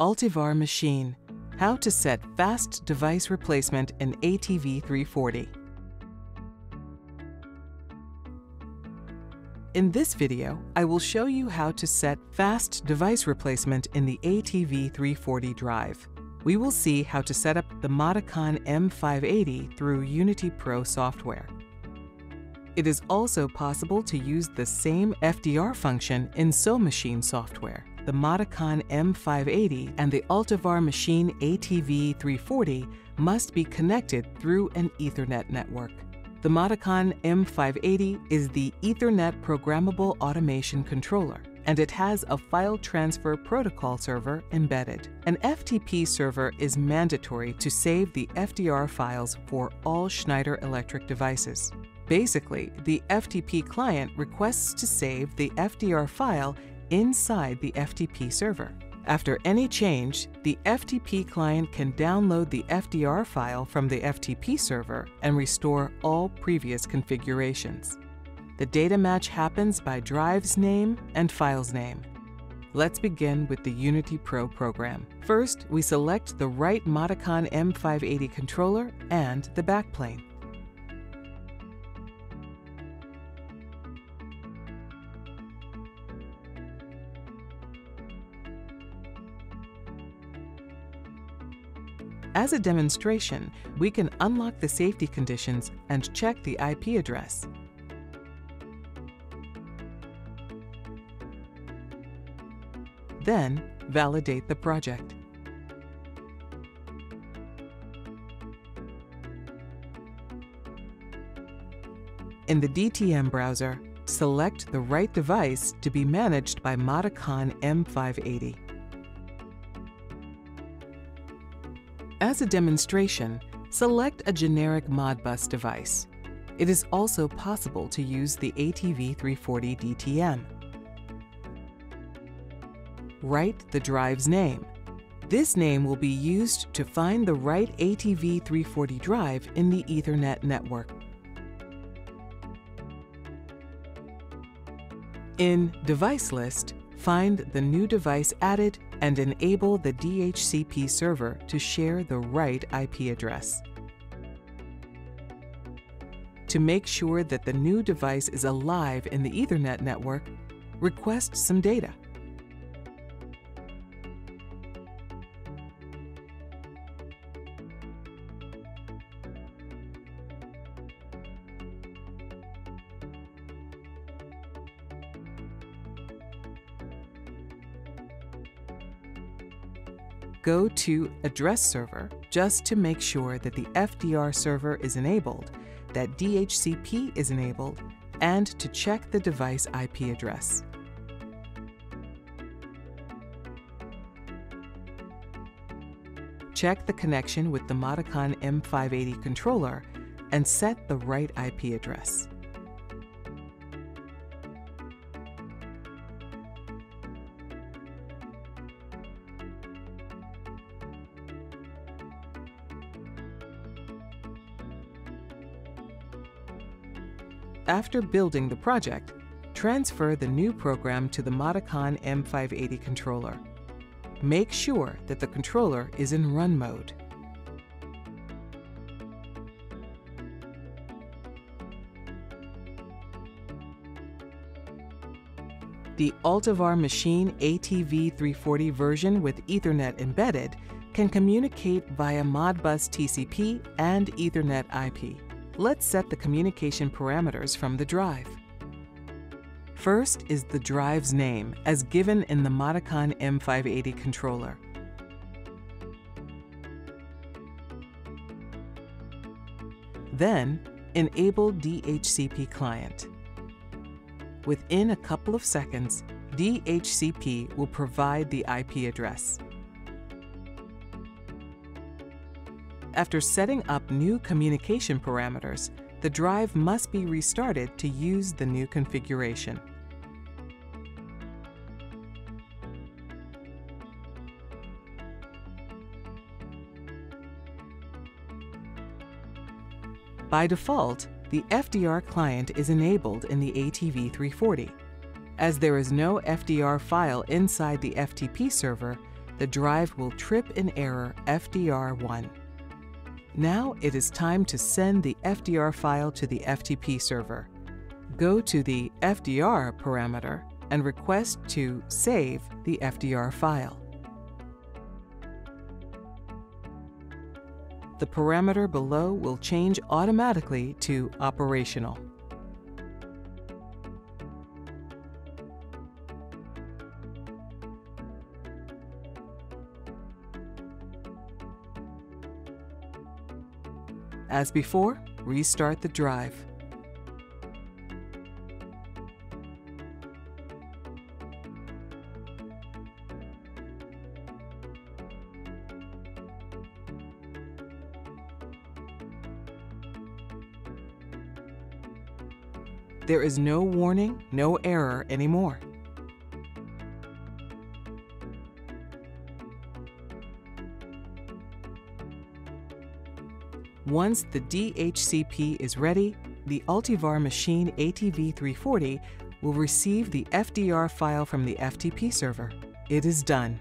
Altivar Machine How to set fast device replacement in ATV 340. In this video, I will show you how to set fast device replacement in the ATV 340 drive. We will see how to set up the Modicon M580 through Unity Pro software. It is also possible to use the same FDR function in SoMachine software. The Modicon M580 and the Altivar Machine ATV 340 must be connected through an Ethernet network. The Modicon M580 is the Ethernet Programmable Automation Controller, and it has a file transfer protocol server embedded. An FTP server is mandatory to save the FDR files for all Schneider Electric devices. Basically, the FTP client requests to save the FDR file inside the FTP server. After any change, the FTP client can download the FDR file from the FTP server and restore all previous configurations. The data match happens by drive's name and file's name. Let's begin with the Unity Pro program. First, we select the right Modicon M580 controller and the backplane. As a demonstration, we can unlock the safety conditions and check the IP address. Then, validate the project. In the DTM browser, select the right device to be managed by Modicon M580. As a demonstration, select a generic Modbus device. It is also possible to use the ATV340 DTM. Write the drive's name. This name will be used to find the right ATV340 drive in the Ethernet network. In Device List, find the new device added and enable the DHCP server to share the right IP address. To make sure that the new device is alive in the Ethernet network, request some data. Go to Address Server just to make sure that the FDR server is enabled, that DHCP is enabled, and to check the device IP address. Check the connection with the Modicon M580 controller and set the right IP address. After building the project, transfer the new program to the Modicon M580 controller. Make sure that the controller is in run mode. The Altivar Machine ATV340 version with Ethernet embedded can communicate via Modbus TCP and Ethernet IP. Let's set the communication parameters from the drive. First is the drive's name, as given in the Modicon M580 controller. Then, enable DHCP client. Within a couple of seconds, DHCP will provide the IP address. After setting up new communication parameters, the drive must be restarted to use the new configuration. By default, the FDR client is enabled in the ATV340. As there is no FDR file inside the FTP server, the drive will trip in error FDR1. Now it is time to send the FDR file to the FTP server. Go to the FDR parameter and request to save the FDR file. The parameter below will change automatically to operational. As before, restart the drive. There is no warning, no error anymore. Once the DHCP is ready, the Altivar machine ATV340 will receive the FDR file from the FTP server. It is done.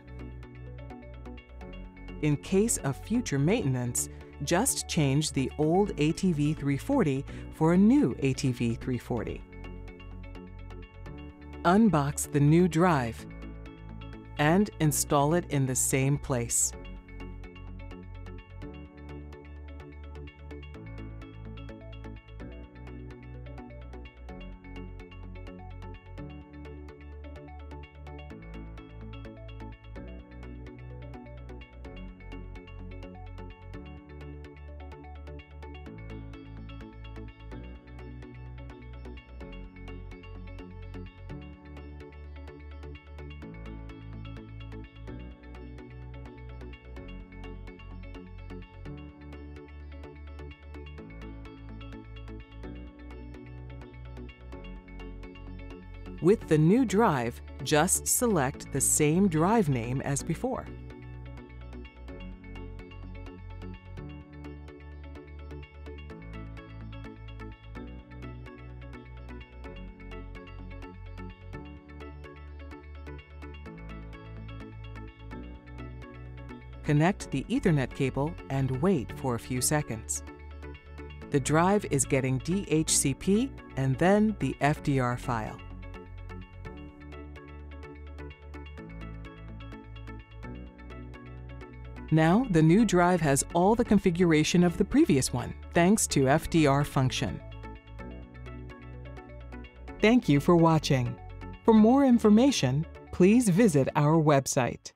In case of future maintenance, just change the old ATV340 for a new ATV340. Unbox the new drive and install it in the same place. With the new drive, just select the same drive name as before. Connect the Ethernet cable and wait for a few seconds. The drive is getting DHCP and then the FDR file. Now, the new drive has all the configuration of the previous one, thanks to FDR function. Thank you for watching. For more information, please visit our website.